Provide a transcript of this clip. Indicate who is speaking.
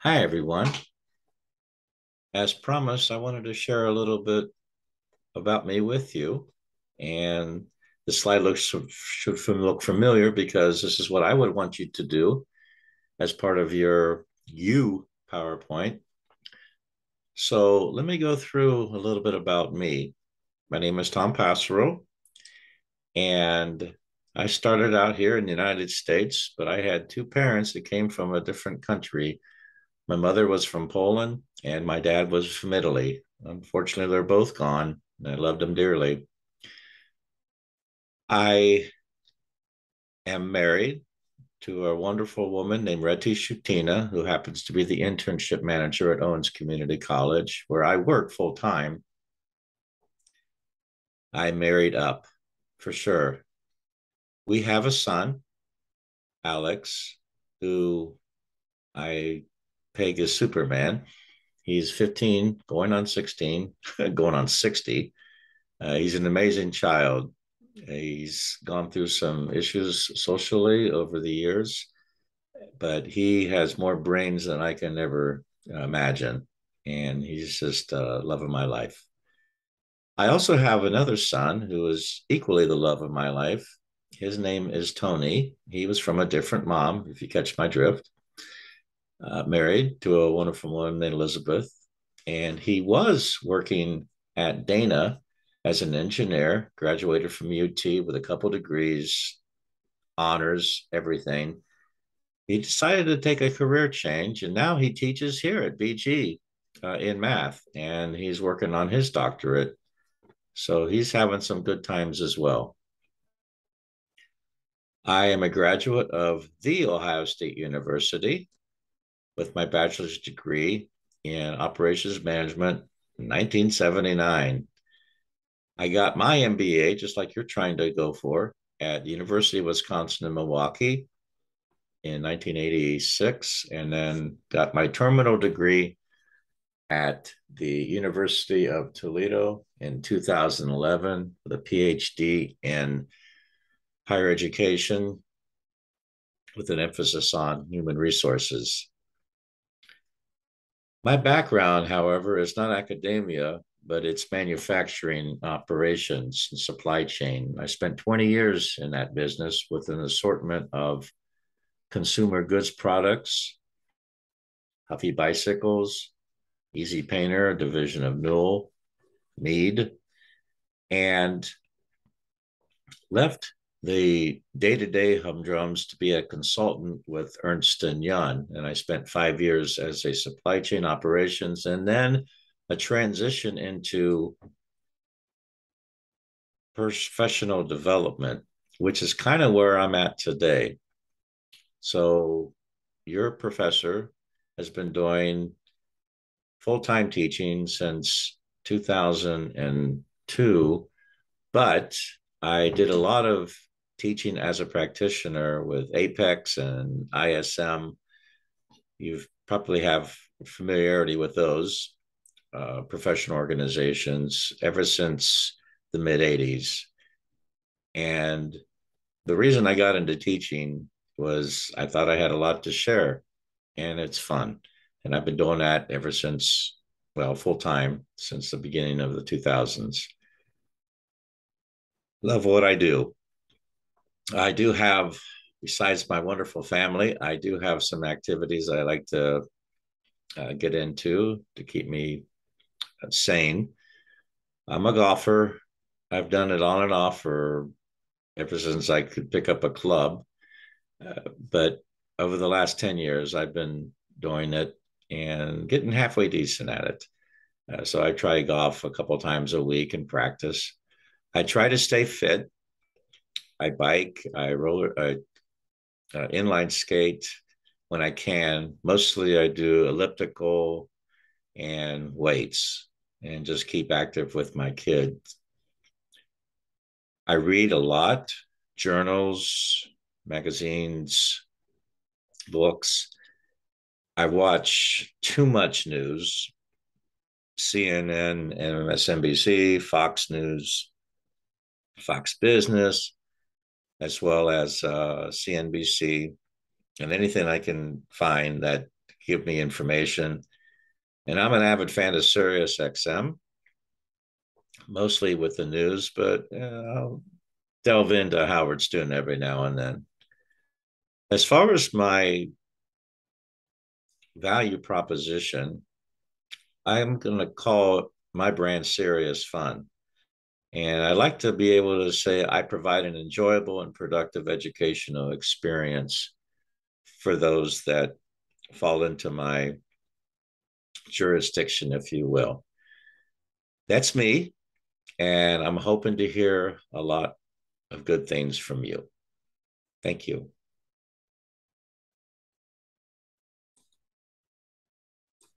Speaker 1: Hi, everyone. As promised, I wanted to share a little bit about me with you. And the slide looks should look familiar because this is what I would want you to do as part of your you PowerPoint. So let me go through a little bit about me. My name is Tom Passero, and I started out here in the United States, but I had two parents that came from a different country my mother was from Poland and my dad was from Italy. Unfortunately, they're both gone. And I loved them dearly. I am married to a wonderful woman named Reti Shutina, who happens to be the internship manager at Owens Community College, where I work full time. I married up for sure. We have a son, Alex, who I Peg is Superman. He's 15, going on 16, going on 60. Uh, he's an amazing child. He's gone through some issues socially over the years, but he has more brains than I can ever imagine. And he's just uh, love of my life. I also have another son who is equally the love of my life. His name is Tony. He was from a different mom, if you catch my drift uh, married to a wonderful woman named Elizabeth. And he was working at Dana as an engineer, graduated from UT with a couple degrees, honors, everything. He decided to take a career change, and now he teaches here at BG uh, in math, and he's working on his doctorate. So he's having some good times as well. I am a graduate of The Ohio State University with my bachelor's degree in operations management in 1979. I got my MBA, just like you're trying to go for, at the University of Wisconsin in Milwaukee in 1986, and then got my terminal degree at the University of Toledo in 2011 with a PhD in higher education with an emphasis on human resources. My background, however, is not academia, but it's manufacturing operations and supply chain. I spent 20 years in that business with an assortment of consumer goods products, Huffy Bicycles, EZ Paintr, a division of Newell, Mead, and left the day-to-day humdrums to be a consultant with Ernst Young, and I spent five years as a supply chain operations, and then a transition into professional development, which is kind of where I'm at today. So, your professor has been doing full-time teaching since 2002, but I did a lot of teaching as a practitioner with APICS and ISM, you probably have familiarity with those uh, professional organizations ever since the mid 80s. And the reason I got into teaching was I thought I had a lot to share and it's fun. And I've been doing that ever since, well, full time since the beginning of the 2000s. Love what I do. I do have, besides my wonderful family, I do have some activities I like to uh, get into to keep me sane. I'm a golfer. I've done it on and off for ever since I could pick up a club. Uh, but over the last 10 years, I've been doing it and getting halfway decent at it. Uh, so I try golf a couple times a week and practice. I try to stay fit. I bike, I roller, I uh, inline skate when I can. Mostly I do elliptical and weights and just keep active with my kids. I read a lot, journals, magazines, books. I watch too much news, CNN, MSNBC, Fox News, Fox Business, as well as uh, CNBC and anything I can find that give me information. And I'm an avid fan of Sirius XM, mostly with the news, but uh, I'll delve into Howard Stern every now and then. As far as my value proposition, I'm going to call my brand Serious Fun. And I like to be able to say I provide an enjoyable and productive educational experience for those that fall into my jurisdiction, if you will. That's me. And I'm hoping to hear a lot of good things from you. Thank you.